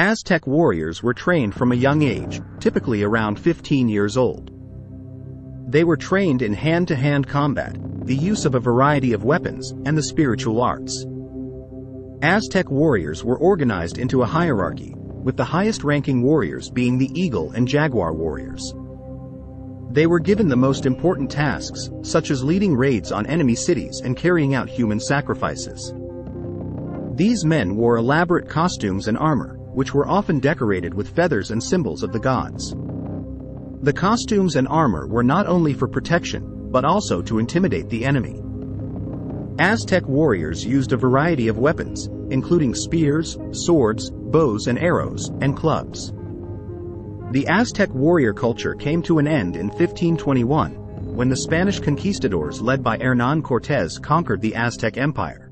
Aztec warriors were trained from a young age, typically around 15 years old. They were trained in hand-to-hand combat, the use of a variety of weapons, and the spiritual arts. Aztec warriors were organized into a hierarchy, with the highest-ranking warriors being the Eagle and Jaguar warriors. They were given the most important tasks, such as leading raids on enemy cities and carrying out human sacrifices. These men wore elaborate costumes and armor, which were often decorated with feathers and symbols of the gods. The costumes and armor were not only for protection, but also to intimidate the enemy. Aztec warriors used a variety of weapons, including spears, swords, bows and arrows, and clubs. The Aztec warrior culture came to an end in 1521, when the Spanish conquistadors led by Hernán Cortés conquered the Aztec Empire.